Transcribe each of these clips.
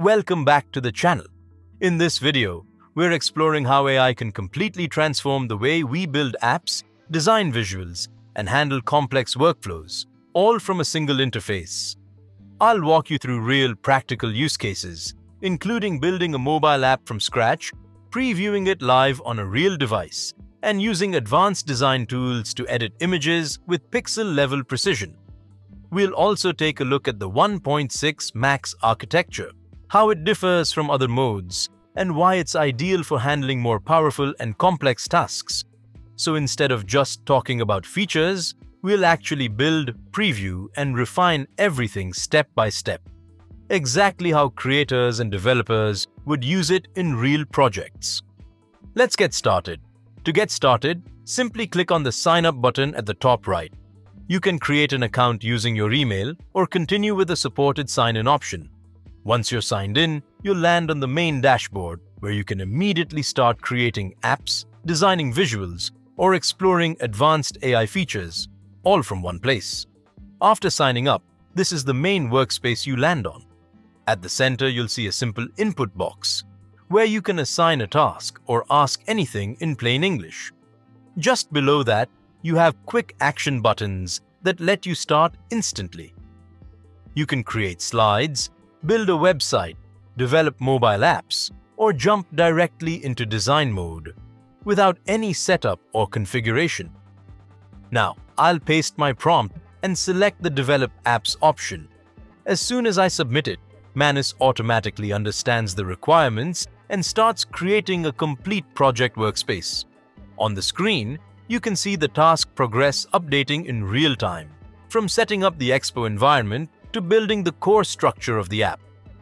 Welcome back to the channel. In this video, we're exploring how AI can completely transform the way we build apps, design visuals, and handle complex workflows, all from a single interface. I'll walk you through real practical use cases, including building a mobile app from scratch, previewing it live on a real device, and using advanced design tools to edit images with pixel-level precision. We'll also take a look at the 1.6 Max architecture, how it differs from other modes, and why it's ideal for handling more powerful and complex tasks. So instead of just talking about features, we'll actually build, preview, and refine everything step by step. Exactly how creators and developers would use it in real projects. Let's get started. To get started, simply click on the Sign Up button at the top right. You can create an account using your email or continue with the supported sign-in option. Once you're signed in, you'll land on the main dashboard where you can immediately start creating apps, designing visuals, or exploring advanced AI features, all from one place. After signing up, this is the main workspace you land on. At the center, you'll see a simple input box where you can assign a task or ask anything in plain English. Just below that, you have quick action buttons that let you start instantly. You can create slides, build a website, develop mobile apps, or jump directly into design mode without any setup or configuration. Now, I'll paste my prompt and select the Develop Apps option. As soon as I submit it, Manus automatically understands the requirements and starts creating a complete project workspace. On the screen, you can see the task progress updating in real time, from setting up the Expo environment to building the core structure of the app.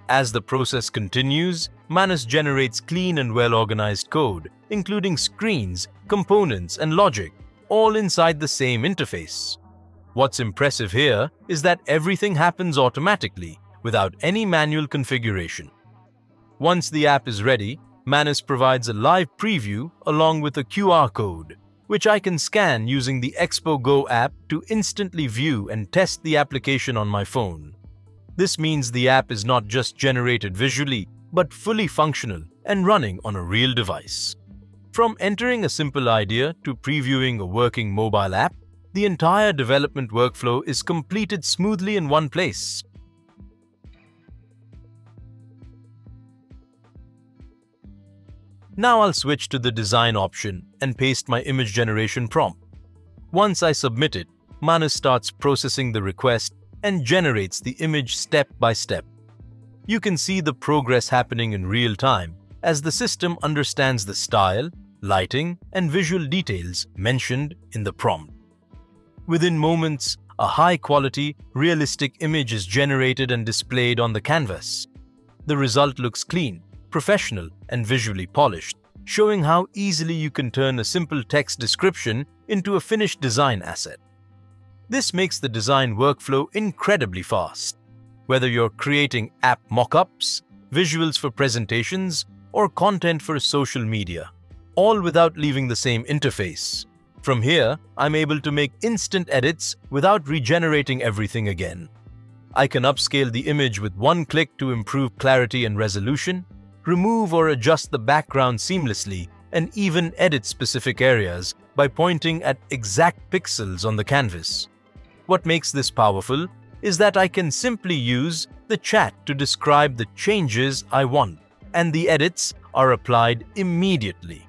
As the process continues, Manus generates clean and well-organized code, including screens, components, and logic, all inside the same interface. What's impressive here is that everything happens automatically, without any manual configuration. Once the app is ready, Manus provides a live preview along with a QR code, which I can scan using the Expo Go app to instantly view and test the application on my phone. This means the app is not just generated visually, but fully functional and running on a real device. From entering a simple idea to previewing a working mobile app, the entire development workflow is completed smoothly in one place. Now I'll switch to the design option and paste my image generation prompt. Once I submit it, Manus starts processing the request and generates the image step by step. You can see the progress happening in real time as the system understands the style, lighting, and visual details mentioned in the prompt. Within moments, a high-quality, realistic image is generated and displayed on the canvas. The result looks clean, professional, and visually polished, showing how easily you can turn a simple text description into a finished design asset. This makes the design workflow incredibly fast. Whether you're creating app mockups, visuals for presentations, or content for social media, all without leaving the same interface. From here, I'm able to make instant edits without regenerating everything again. I can upscale the image with one click to improve clarity and resolution, remove or adjust the background seamlessly, and even edit specific areas by pointing at exact pixels on the canvas. What makes this powerful is that I can simply use the chat to describe the changes I want, and the edits are applied immediately.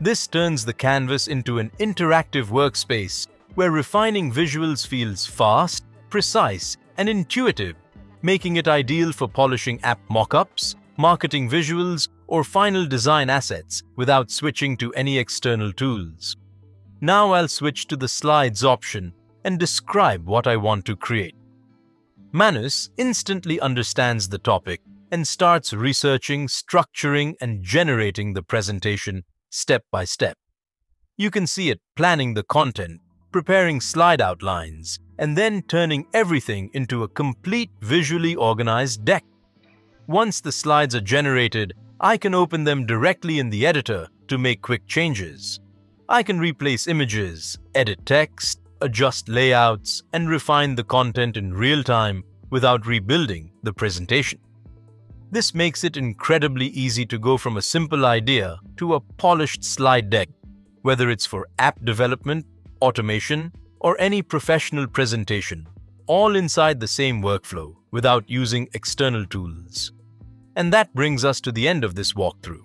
This turns the canvas into an interactive workspace where refining visuals feels fast, precise, and intuitive, making it ideal for polishing app mockups, marketing visuals, or final design assets without switching to any external tools. Now I'll switch to the Slides option and describe what I want to create. Manus instantly understands the topic and starts researching, structuring, and generating the presentation step by step. You can see it planning the content, preparing slide outlines, and then turning everything into a complete visually organized deck. Once the slides are generated, I can open them directly in the editor to make quick changes. I can replace images, edit text, adjust layouts, and refine the content in real time without rebuilding the presentation. This makes it incredibly easy to go from a simple idea to a polished slide deck, whether it's for app development, automation, or any professional presentation, all inside the same workflow without using external tools. And that brings us to the end of this walkthrough.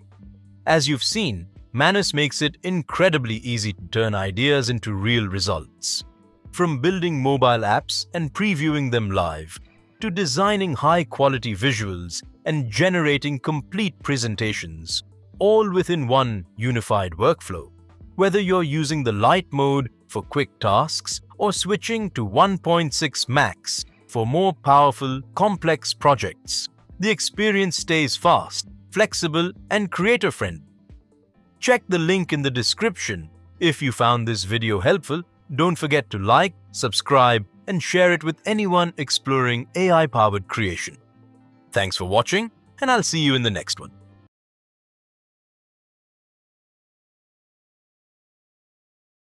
As you've seen, Manus makes it incredibly easy to turn ideas into real results. From building mobile apps and previewing them live, to designing high-quality visuals and generating complete presentations, all within one unified workflow. Whether you're using the light mode for quick tasks or switching to 1.6 max for more powerful, complex projects, the experience stays fast, flexible, and creator-friendly. Check the link in the description. If you found this video helpful, don't forget to like, subscribe, and share it with anyone exploring AI-powered creation. Thanks for watching, and I'll see you in the next one.